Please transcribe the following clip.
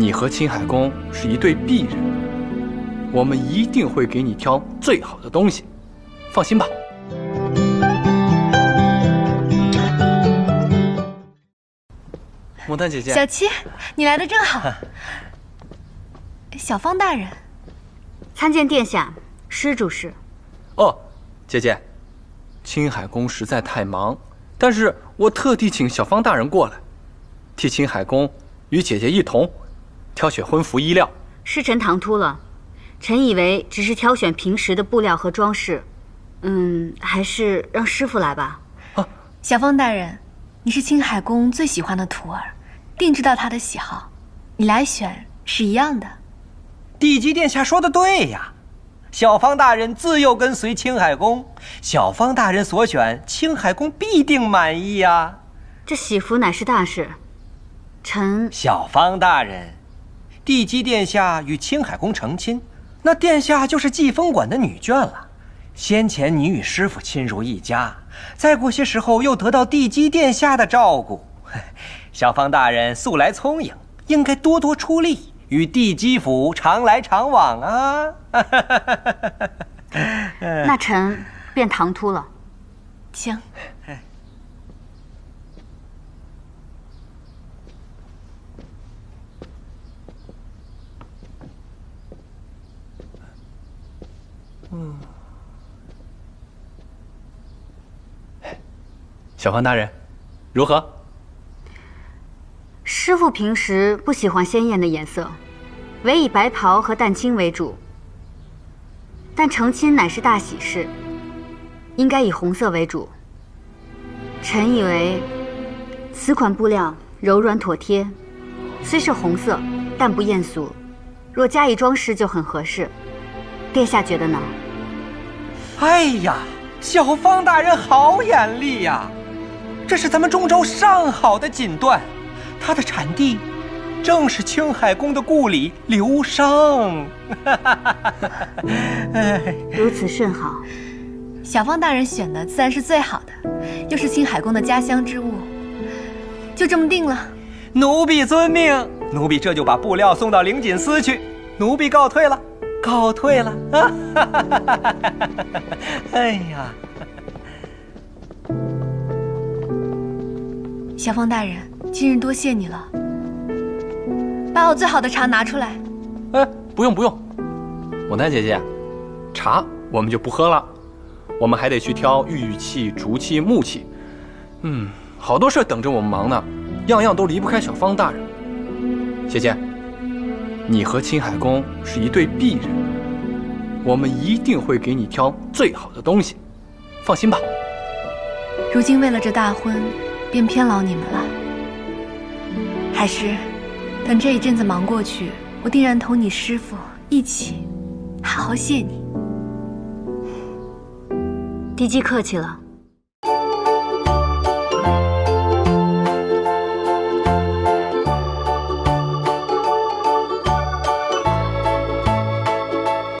你和青海公是一对璧人，我们一定会给你挑最好的东西，放心吧。牡丹姐姐，小七，你来的正好。小方大人，参见殿下，施主事。哦，姐姐，青海公实在太忙，但是我特地请小方大人过来，替青海公与姐姐一同挑选婚服衣料。是臣唐突了，臣以为只是挑选平时的布料和装饰，嗯，还是让师傅来吧。啊，小芳大人，你是青海宫最喜欢的徒儿。定知道他的喜好，你来选是一样的。帝姬殿下说的对呀，小芳大人自幼跟随青海宫，小芳大人所选，青海宫必定满意呀。这喜服乃是大事，臣小芳大人，帝姬殿下与青海宫成亲，那殿下就是季风馆的女眷了。先前你与师傅亲如一家，再过些时候又得到帝姬殿下的照顾。小方大人素来聪颖，应该多多出力，与帝姬府常来常往啊！那臣便唐突了。行。嗯。小黄大人，如何？师傅平时不喜欢鲜艳的颜色，唯以白袍和淡青为主。但成亲乃是大喜事，应该以红色为主。臣以为此款布料柔软妥帖，虽是红色，但不艳俗。若加以装饰就很合适。殿下觉得呢？哎呀，小方大人好眼力呀！这是咱们中州上好的锦缎。它的产地正是青海宫的故里流觞，如此甚好。小方大人选的自然是最好的，又是青海宫的家乡之物，就这么定了。奴婢遵命，奴婢这就把布料送到灵锦司去。奴婢告退了，告退了。哎呀，小芳大人。今日多谢你了，把我最好的茶拿出来。哎，不用不用，牡丹姐姐，茶我们就不喝了，我们还得去挑玉器、竹器、木器，嗯，好多事等着我们忙呢，样样都离不开小芳大人。姐姐，你和青海公是一对璧人，我们一定会给你挑最好的东西，放心吧。如今为了这大婚，便偏劳你们了。海师，等这一阵子忙过去，我定然同你师父一起，好好谢你。帝姬客气了。